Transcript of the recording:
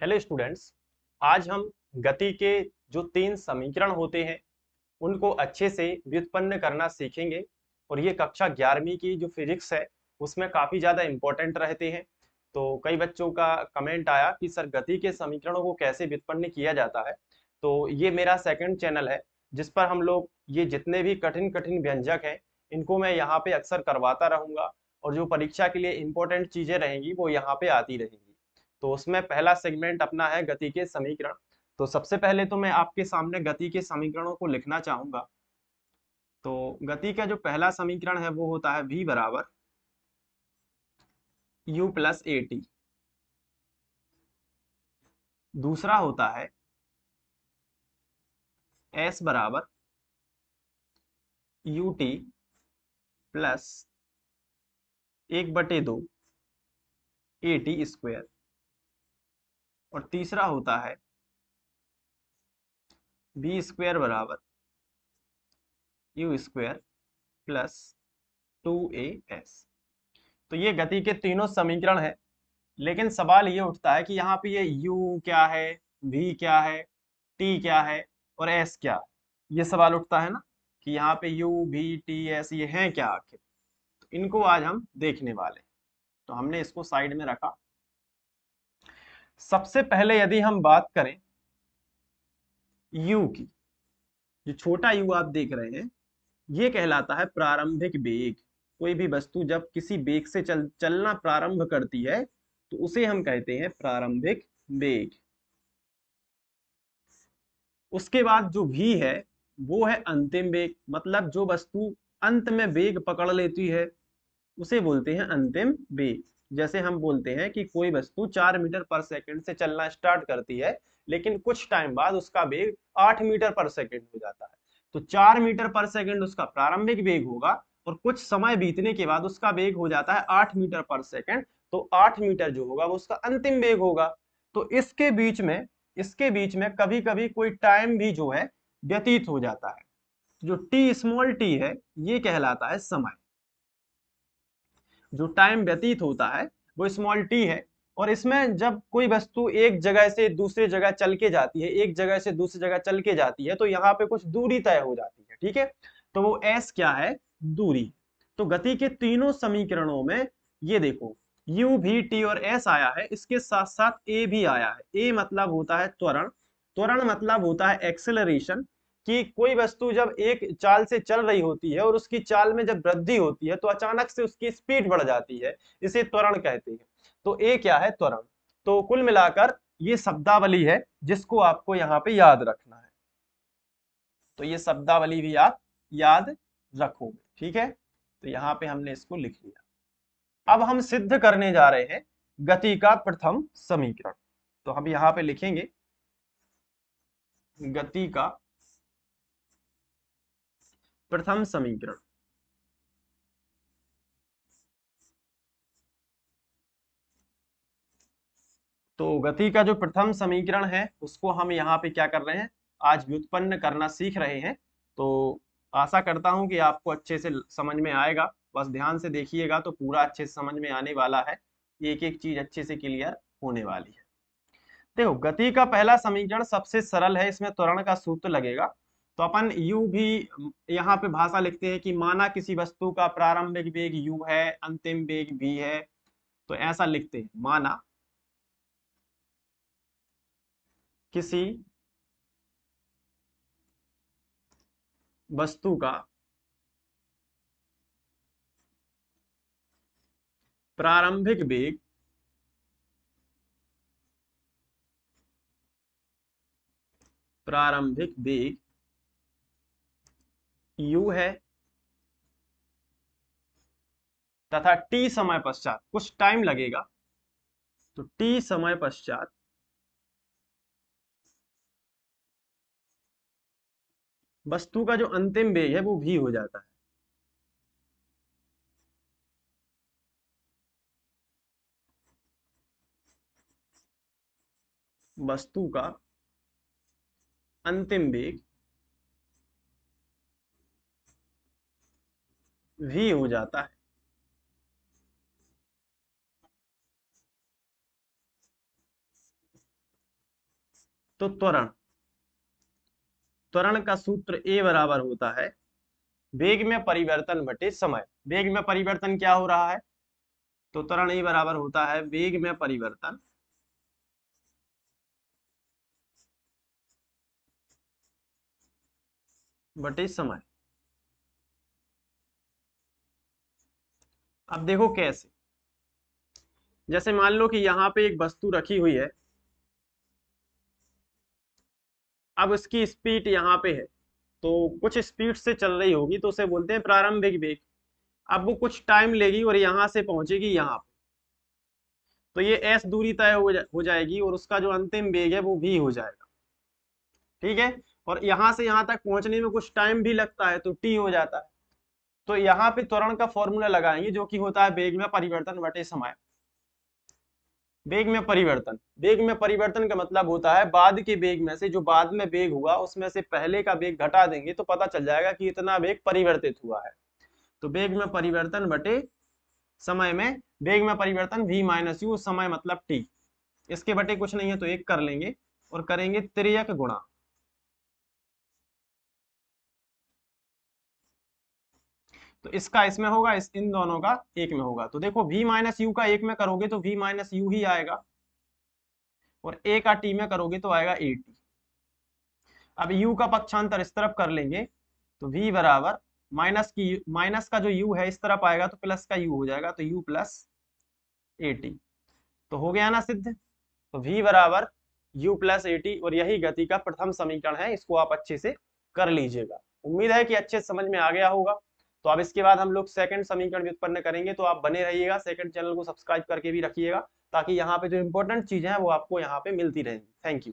Hello students आज हम गति के जो तीन समीकरण होते हैं, उनको अच्छे से व्युत्पन्न करना सीखेंगे। और ये कक्षा ग्यारहवीं की जो फिजिक्स है, उसमें काफ़ी ज़्यादा इम्पोर्टेंट रहते हैं। तो कई बच्चों का कमेंट आया कि, सर, गति के समीकरणों को कैसे व्युत्पन्न किया जाता है? तो ये मेरा सेकंड चैनल है, जिस पर हम लोग ये जितने भी कठिन कठिन व्यंजक हैं, इनको मैं यहाँ पे अक्सर करवाता रहूँगा। और जो परीक्षा के लिए इम्पोर्टेंट चीज़ें रहेंगी, वो यहाँ पे आती रहेंगी। तो उसमें पहला सेगमेंट अपना है गति के समीकरण। तो सबसे पहले तो मैं आपके सामने गति के समीकरणों को लिखना चाहूँगा। तो गति का जो पहला समीकरण है वो होता है v बराबर u प्लस ए टी दूसरा होता है s बराबर यू टी प्लस एक बटे दो ए टी स्क्वेयर और तीसरा होता है बी स्क्वेयर बराबर U square plus two A S. तो ये गति के तीनों समीकरण है, लेकिन सवाल ये उठता है कि यहाँ पे ये u क्या है, v क्या है, t क्या है और s क्या? ये सवाल उठता है ना कि यहाँ पे u, v, t, s ये हैं क्या आखिर? तो इनको आज हम देखने वाले तो हमने इसको साइड में रखा। सबसे पहले यदि हम बात करें यू की जो छोटा यू आप देख रहे हैं, ये कहलाता है प्रारंभिक वेग। कोई भी वस्तु जब किसी वेग से चल, चलना प्रारंभ करती है तो उसे हम कहते हैं प्रारंभिक वेग। उसके बाद जो भी है, वो है अंतिम वेग मतलब जो वस्तु अंत में वेग पकड़ लेती है, उसे बोलते हैं अंतिम वेग। जैसे हम बोलते हैं कि कोई वस्तु चार मीटर पर सेकंड से चलना स्टार्ट करती है, लेकिन कुछ टाइम बाद उसका वेग आठ मीटर पर सेकंड हो जाता है। तो चार मीटर पर सेकंड उसका प्रारंभिक वेग होगा और कुछ समय बीतने के बाद उसका वेग हो जाता है आठ मीटर पर सेकंड तो आठ मीटर जो होगा वो उसका अंतिम वेग होगा। तो इसके बीच में, इसके बीच में कभी कभी कोई टाइम भी जो है व्यतीत हो जाता है। जो टी स्मॉल टी है, ये कहलाता है समय। जो टाइम व्यतीत होता है, वो स्मॉल टी है। और इसमें जब कोई वस्तु एक जगह से दूसरी जगह चल के जाती है, एक जगह से दूसरी जगह चल के जाती है तो यहाँ पे कुछ दूरी तय हो जाती है, ठीक है? तो वो एस क्या है? दूरी। तो गति के तीनों समीकरणों में ये देखो, u भी t और s आया है, इसके साथ साथ a भी आया है। a मतलब होता है त्वरण त्वरण मतलब होता है एक्सेलरेशन कि कोई वस्तु जब एक चाल से चल रही होती है और उसकी चाल में जब वृद्धि होती है तो अचानक से उसकी स्पीड बढ़ जाती है, इसे त्वरण कहते हैं। तो ए क्या है? त्वरण। तो कुल मिलाकर ये शब्दावली है जिसको आपको यहाँ पे याद रखना है। तो ये शब्दावली भी आप याद रखोगे, ठीक है? तो यहाँ पे हमने इसको लिख लिया। अब हम सिद्ध करने जा रहे हैं गति का प्रथम समीकरण। तो हम यहाँ पे लिखेंगे गति का प्रथम समीकरण। तो गति का जो प्रथम समीकरण है, उसको हम यहाँ पे क्या कर रहे हैं? आज व्युत्पन्न करना सीख रहे हैं। तो आशा करता हूँ कि आपको अच्छे से समझ में आएगा। बस ध्यान से देखिएगा तो पूरा अच्छे से समझ में आने वाला है। एक एक चीज़ अच्छे से क्लियर होने वाली है। देखो, गति का पहला समीकरण सबसे सरल है, इसमें त्वरण का सूत्र लगेगा। तो अपन u भी यहाँ पे भाषा लिखते हैं कि माना किसी वस्तु का प्रारंभिक वेग u है, अंतिम वेग v है तो ऐसा लिखते हैं, माना किसी वस्तु का प्रारंभिक वेग प्रारंभिक वेग u है, तथा t समय पश्चात, कुछ टाइम लगेगा तो t समय पश्चात, वस्तु का जो अंतिम वेग है, वो भी हो जाता है। वस्तु का अंतिम वेग भी हो जाता है। तो त्वरण। त्वरण का सूत्र ए बराबर होता है। वेग में परिवर्तन बटे समय। वेग में परिवर्तन क्या हो रहा है? तो त्वरण ए बराबर होता है वेग में परिवर्तन। बटे समय। अब देखो कैसे। जैसे मान लो कि यहाँ पे एक वस्तु रखी हुई है। अब उसकी स्पीड यहाँ पे है। तो कुछ स्पीड से चल रही होगी तो उसे बोलते हैं प्रारंभिक वेग। अब वो कुछ टाइम लेगी और यहाँ से पहुंचेगी यहाँ पे। तो ये एस दूरी तय हो, जाएगी और उसका जो अंतिम वेग है वो भी हो जाएगा। ठीक है? और यहाँ से यहाँ तक पहुँचने में कुछ टाइम भी लगता है तो टी हो जाता है। तो यहाँ पे त्वरण का फॉर्मूला लगाएँगे, जो कि होता है वेग में परिवर्तन बटे समय। वेग में परिवर्तन। वेग में परिवर्तन का मतलब होता है बाद के वेग में से, जो बाद में वेग हुआ, उसमें से पहले का वेग घटा देंगे तो पता चल जाएगा कि इतना वेग परिवर्तित हुआ है। तो वेग में परिवर्तन बटे समय में, वेग में परिवर्तन v माइनस यू समय मतलब t इसके बटे कुछ नहीं है तो एक कर लेंगे और करेंगे त्रियक गुणा। तो इसका इसमें होगा, इस इन दोनों का एक में होगा। तो देखो, v माइनस यू का एक में करोगे तो v माइनस यू ही आएगा। और a का t में करोगे तो आएगा ए टी अब u का पक्षांतर इस तरफ़ कर लेंगे तो v बराबर माइनस की माइनस का जो u है, इस तरफ़ आएगा तो प्लस का u हो जाएगा तो u प्लस ए टी तो हो गया ना सिद्ध? तो v बराबर u प्लस ए टी और यही गति का प्रथम समीकरण है, इसको आप अच्छे से कर लीजिएगा। उम्मीद है कि अच्छे समझ में आ गया होगा। तो अब इसके बाद हम लोग सेकंड समीकरण भी उत्पन्न करेंगे तो आप बने रहिएगा सेकंड चैनल को सब्सक्राइब करके भी रखिएगा, ताकि यहाँ पे जो इंपॉर्टेंट चीज़ें हैं, वो आपको यहाँ पे मिलती रहेंगी थैंक यू